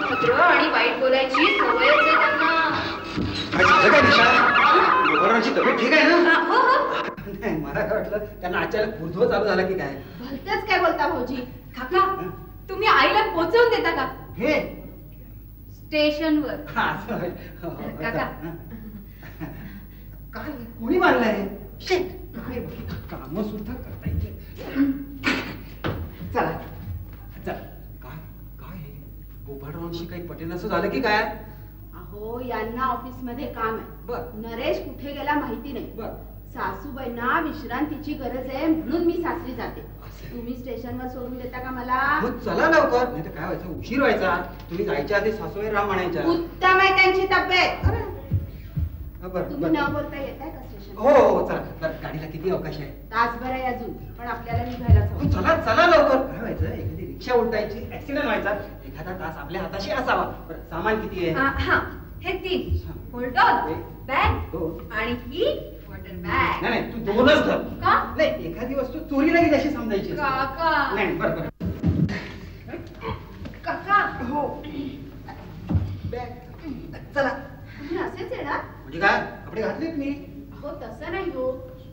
भद्र आणि वाईट बोलायची सवयच आहे त्यांना. काय झालं काय निशा? गोवर्धनाची तब्येत ठीक आहे ना? हा, हो नाही मला काय वाटलं त्यांना अचानक ऊर्ध्व चालू झाला की काय? भलतच काय बोलता भाऊजी? काका तुम्ही आईला पोचवून देता का? हे? स्टेशनवर. हा, काका. काय कोणी मारलंय? शेट. काय काम सुद्धा करता येते चला चला. गोपाळरावांशी काही पटेल असं झालं की काय? अहो यांना ऑफिसमध्ये काम आहे. बर. नरेश कुठे गेला माहिती नाही. बर. सासूबाईंना विश्रांतीची गरज आहे म्हणून मी सासरी जाते. तुम्ही स्टेशनवर सोडून देता का मला? चला लवकर. नाही तर काय व्हायचं? उशीर व्हायचा. तुम्ही जायच्या आधी सासूबाई राम म्हणायच्या. उत्तम आहे त्यांची तब्येत. हा, तुम्ही. न बोलता येताय का स्टेशन हो हो चला. बरं, गाडीला किती अवकाश आहे? तासभर आहे अजून. पण आपल्याला निघायलाच हो, हवं. चला चला लवकर. काय रिक्षा उलटायची ऍक्सिडेंट व्हायचा एखादा तास आपल्या हाताशी असावा. बरं, सामान किती आहे? हा हा तीन. बॅग आणि ही वॉटर बॅग नाही नाही तू दोनच धर. का? नाही एखादी वस्तू चोरीला गेली अशी समजायची काका. नाही बरं बरं. काका. हो. बॅग. चला. असेच येणार? म्हणजे काय? कपडे घातलेत मी? हो तसं नाही हो.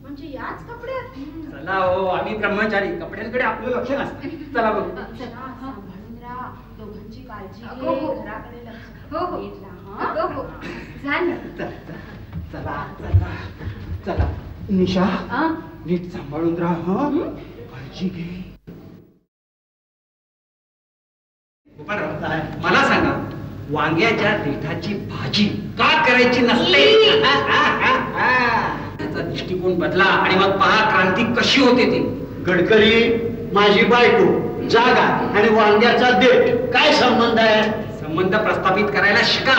म्हणजे याच कपड्यात? चला हो आम्ही ब्रह्मचारी. कपड्यांकडे आपलं लक्ष नसतं. चला बघू. चला सांभाळून राहा. दोघांची काळजी हो, हो. घराकडे लक्ष हो, हो. हो, हो. चला चला चला. निशा? नीट सांभाळून राहा? काळजी घे. मला सांगा वांग्याच्या देठाची भाजी का करायची नसते? त्याचा दृष्टिकोन बदला आणि मग पहा क्रांती कशी होते ती. गडकरी माझी बायको जागा आणि वांग्याचा देठ काय संबंध आहे? संबंध प्रस्थापित करायला शिका.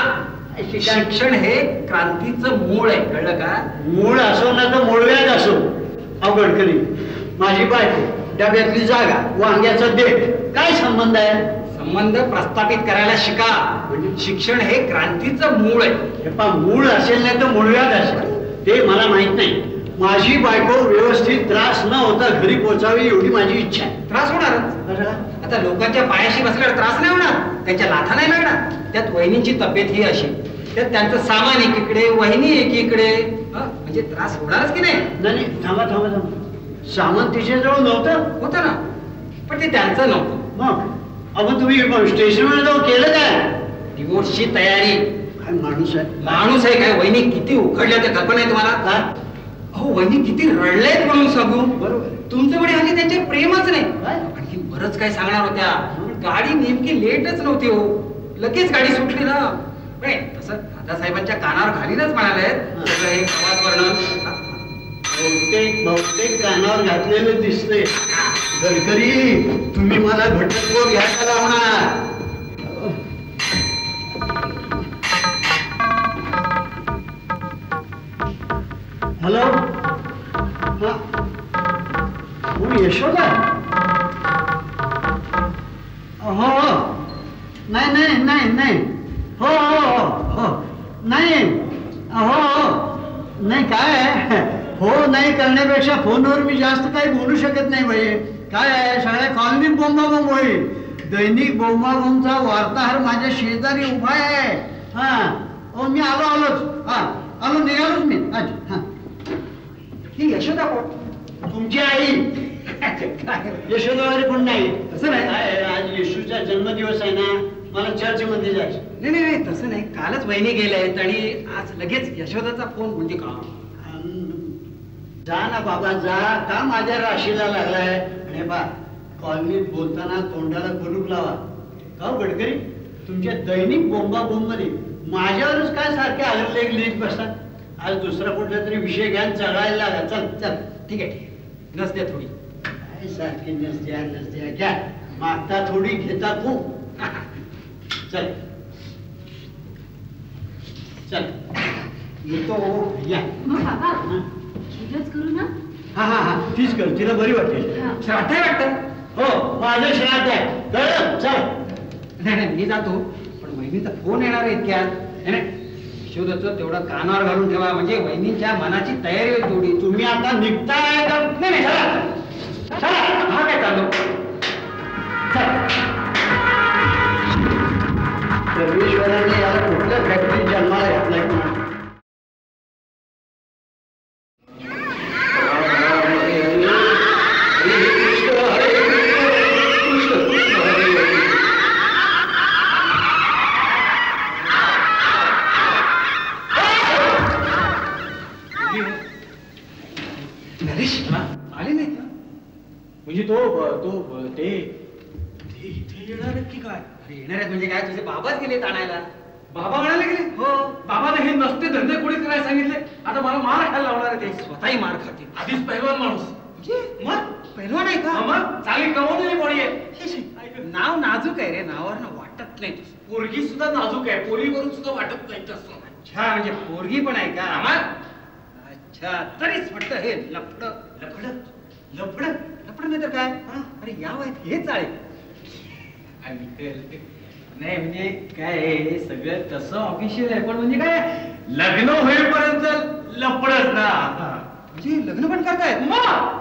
शिका. शिक्षण हे क्रांतीचं मूळ आहे कळलं का? मूळ असो ना तर मूळव्याध असो. अहो गडकरी माझी बायको डब्यातली जागा वांग्याचा देठ काय संबंध आहे? संबंध प्रस्थापित करायला शिका. शिक्षण हे क्रांतीचं मूळ आहे. हे पहा मूळ असेल नाही तर मूळव्याध असेल. ते मला माहीत नाही. माझी बायको व्यवस्थित त्रास न होता घरी पोचावी एवढी माझी इच्छा आहे. त्रास कशाला? आता लोकांच्या पायाशी बसल्यावर त्रास नाही होणार? त्यांच्या लाथा नाही लागणार त्यात वहिनींची तब्येत ही अशी. त्यात त्यांचं सामान एकीकडे वहिनी एकीकडे? म्हणजे त्रास होणारच की नाही? थांबा थांबा थांबा. सामान तिच्याजवळ नव्हतं? होतं ना. पण ते त्यांचं नव्हतं. मग? अहो तुम्ही स्टेशनवर जाऊन केलं काय? डिवोर्सची तयारी. काय माणूस आहे? माणूस आहे काय? वहिनी किती उखडल्या त्या कल्पना आहे तुम्हाला? काय अहो वहिनी किती रडलेत म्हणून सांगू. बरोबर तुमचं म्हणे हल्ली त्यांचे प्रेमच नाही? आणखी बरंच काय सांगणार होत्या. गाडी नेमकी लेटच नव्हती हो. लगेच गाडी सुटली ना. तसं दादासाहेबांच्या कानावर घालीनच म्हणाले. सगळं हे प्रवास वर्णन. बहुतेक बहुतेक कानावर घातलेलं दिसतंय. गडकरी तुम्ही मला घटस्फोट घ्यायला लावणार यशोदा? हो नाही नाही नाही नाही. हो हो हो, हो. नाही. हो नाही काय? हो नाही करण्यापेक्षा फोनवर मी जास्त काही बोलू शकत नाही बाई. काय आहे? सगळ्या कॉलनीत बोंबाबोंब होईल. दैनिक बोंबाबोंबचा वार्ताहर माझ्या शेजारी उभा आहे. हा. हो मी आलो आलोच. हा. आलो निघालोच मी. अच्छा हा. ही यशोदा तुमची आई. काय? यशोदावारी कोण नाही? तसं नाही. आज येशूचा जन्मदिवस आहे ना. मला चर्चमध्ये जायचं. नाही नाही नाही तसं नाही. कालच वहिनी गेल्यात आणि आज लगेच यशोदाचा फोन म्हणजे का? जा ना बाबा जा. का माझ्या राशीला लागलाय? आणि बा कॉलनीत बोलताना तोंडाला कुलूप लावा. का हो गडकरी? तुमच्या दैनिक बोंबा मध्ये माझ्यावरच काय सारखे आलेले लिहित बसतात आज दुसरा कुठला तरी विषय घ्या चढायला लागा. चल चल. ठीक आहे ठीक आहे. नसते थोडी. काय सारखी नसत्या नसत्या घ्या. मागता थोडी घेता खूप. चल. चल. येतो. या. मग बाबा हा. खीरच करू ना? हा हा हा. तीच कर. तिला बरी वाटेल. हा. श्राद्ध आहे वाटतं? हो माझं श्राद्ध आहे. कळलं चल. नाही नाही मी जातो. पण वहिनीचा फोन येणार आहे इतक्यात. यशोदाचं तेवढं कानावर घालून ठेवा. म्हणजे वहिनीच्या मनाची तयारी होईल तेवढी. तुम्ही आता निघताय का? नाही नाही चला चला म्हणजे तो तो ते. ते इथे येणार आहेत की काय? अरे येणार म्हणजे काय? तुझे बाबाच गेले आणायला. बाबा म्हणाले गेले? हो. बाबाने हे नसते धंदे कोणी करायला सांगितले. आता मला मार खायला लावणार आहे ते. स्वतःही मार खातील. आधीच पहिलवान माणूस. म्हणजे? मग? पहिलवान आहे का? मग? चांगली कमवलेली बॉडी आहे. नाव नाजूक आहे रे. नावावर वाटत नाही. पोरगी सुद्धा नाजूक आहे. पोरीवरून सुद्धा वाटत नाही तसं अच्छा म्हणजे पोरगी पण आहे का? मग? अच्छा तरीच म्हटलं हे लफड. लफड? लफड? नाही तर काय? अरे या वयात हे चाळे नाही म्हणजे काय हे सगळं तसं ऑफिशियल आहे पण म्हणजे काय लग्न होईपर्यंत लपडच ना. म्हणजे लग्न पण करतायत? मग!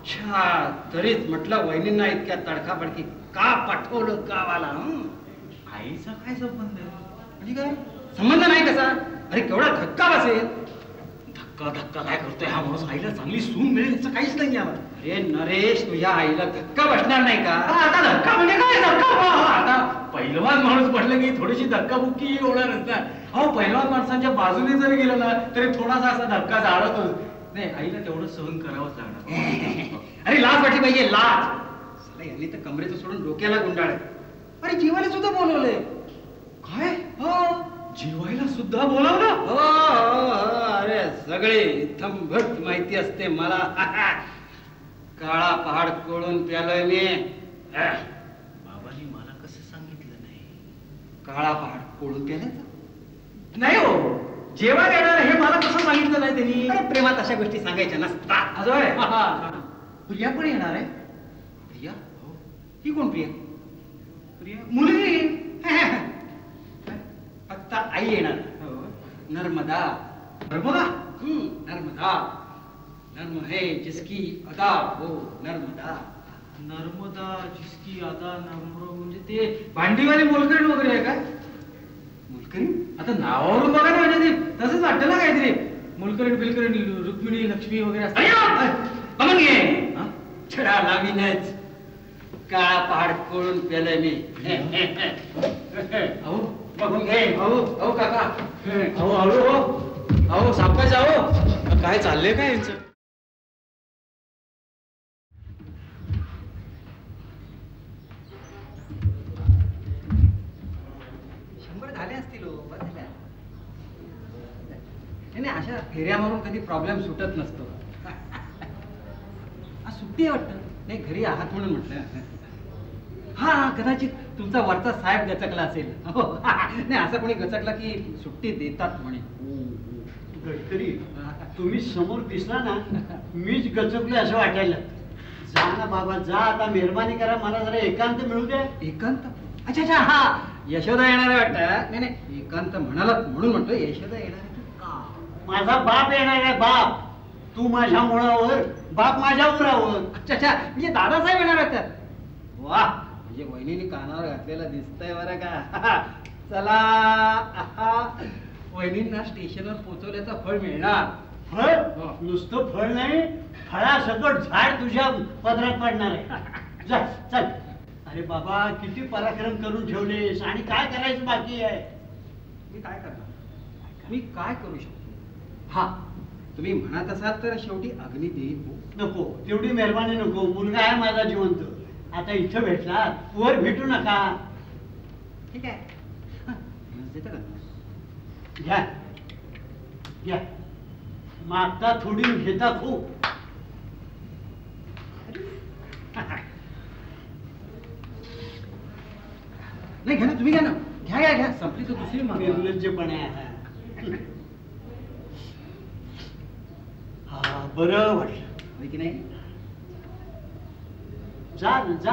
अच्छा तरीच म्हटलं वहिनींना इतक्या तडकाफडकी का पाठवलं गावाला हं? आईचा काय संबंध? म्हणजे काय? संबंध नाही कसा अरे केवढा धक्का बसेल. धक्का धक्का काय करतोय हा माणूस? आईला चांगली सून मिळेल याचं काहीच नाही यावर अरे नरेश तुझ्या आईला धक्का बसणार नाही का? आता धक्का म्हणजे काय? धक्का? आता पहिलवान माणूस म्हटलं की थोडीशी धक्काबुक्की होणारच ना अहो पहिलवान माणसांच्या बाजूने जरी गेलं ना तरी थोडासा असा धक्का जाणवतोच नाही आईला तेवढं सहन करावंच लागणार. अरे लाज वाटली पाहिजे लाज. साला यांनी तर कमरेचं सोडून डोक्याला गुंडाळ अरे जीवाला सुद्धा बोलवलंय. काय? हो. जेवायला सुद्धा बोलावलं? हो हो, हो, अरे सगळे इथंभट माहिती असते मला. काळा पहाड कोळून प्यालोय मी. बाबांनी मला कसं सांगितलं नाही? काळा पहाड कोळून प्यालायचं नाही हो. जेवण येणार हे मला कसं सांगितलं नाही त्यांनी? अरे प्रेमात अशा गोष्टी सांगायच्या नसतात? हा, हा. प्रिया पण येणार आहे? प्रिया? ही. कोण प्रिया? प्रिया मुलगी. फक्त आई येणार. नर्मदा. नर्मदा? हम्म, नर्मदा. नर्म है जिसकी अदा हो नर्मदा. नर्मदा जिसकी आता नर्म म्हणजे ते भांडीवाली मोलकरीण वगैरे आहे काय मुलकरी आता नावावरून बघा ना म्हणजे ते तसंच वाटतं ना काहीतरी. मुलकरीण बिलकरीण रुक्मिणी लक्ष्मी वगैरे असतात. घे? छडा लावीनच. काळा पहाड कोळून पेलय मी. अहो. बघून घे. अहो अहो काका. अहो अहो अहो अहो सावकाश अहो. काय चाललंय काय यांचं शंभर झाले असतील हो, बस झाल्या. नाही नाही, अशा फेऱ्या मारून कधी प्रॉब्लेम सुटत नसतो. सुट्टी वाटतं. नाही घरी आहात म्हणून म्हटलं. हा कदाचित तुमचा वरचा साहेब गचकला असेल. हो नाही असं कोणी गचकला की सुट्टी देतात म्हणे. गडकरी तुम्ही समोर दिसला ना मीच गचकले असं वाटायला. जा ना बाबा जा आता मेहरबानी करा मला जरा एकांत मिळू द्या. एकांत? अच्छा अच्छा हा. यशोदा येणार आहे वाटतं. नाही नाही एकांत म्हणाला म्हणून म्हणतो यशोदा येणार? आहे की का? माझा बाप येणार आहे बाप. तू माझ्या मुळावर बाप माझ्या उरावर. अच्छा अच्छा म्हणजे दादासाहेब येणार आहेत त्यात वा म्हणजे वहिनीने कानावर घातलेलं दिसतंय बरं का. चला. आहा. वहिनींना स्टेशनवर पोहोचवल्याचं फळ मिळणार. फळ? हो. नुसतं फळ नाही फळासकट झाड तुझ्या पदरात पडणार आहे. जा चल. अरे बाबा किती पराक्रम करून ठेवलेस आणि काय करायचं बाकी आहे? मी काय करणार? मी काय करू शकतो? हा. तुम्ही म्हणत असाल तर शेवटी अग्नी देईन हो नको तेवढी मेहरबानी नको. मुलगा आहे माझा जिवंत. आता इथं भेटला वर भेटू नका. ठीक आहे. हा, घ्या. घ्या. मागता थोडी घेता खूप. नाही घ्या ना तुम्ही घ्या ना. घ्या घ्या घ्या. संपली तर दुसरी मागवा. निर्लज्जपणे आहे. हा बरं वाटलं. होय की नाही? जा ना, जा.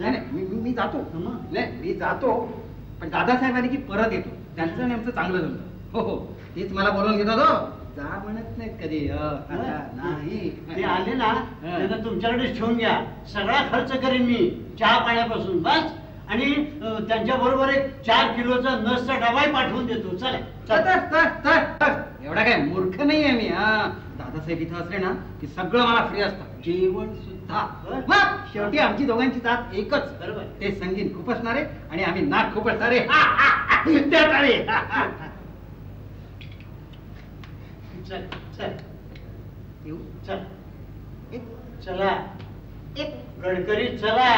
नाही नाही मी- मी मी जातो. मग? नाही मी जातो. पण दादासाहेब आले की परत येतो. त्यांचं आणि आमचं चांगलं जमतं. हो हो. तेच मला बोलवून घेतात हो जा म्हणत नाहीत कधी. हो, नाही. ते आले ना त्यांना तुमच्याकडेच ठेवून घ्या. सगळा खर्च करेन मी चहा पाण्यापासून बस. आणि त्यांच्या बरोबर एक चार किलोचा नसचा डबाही पाठवून देतो. चला तर, चल. तर, तर, तर. एवढा काय मूर्ख नाहीये मी हा. दादासाहेब इथं असले ना की सगळं मला फ्री असतं. जेवण सुद्धा. मग शेवटी आमची दोघांची जात एकच. बरोबर. ते संगीत खुपसणारे आणि आम्ही नाक खुपसणारे. चल चल. येऊ. चल. चला. गडकरी चला.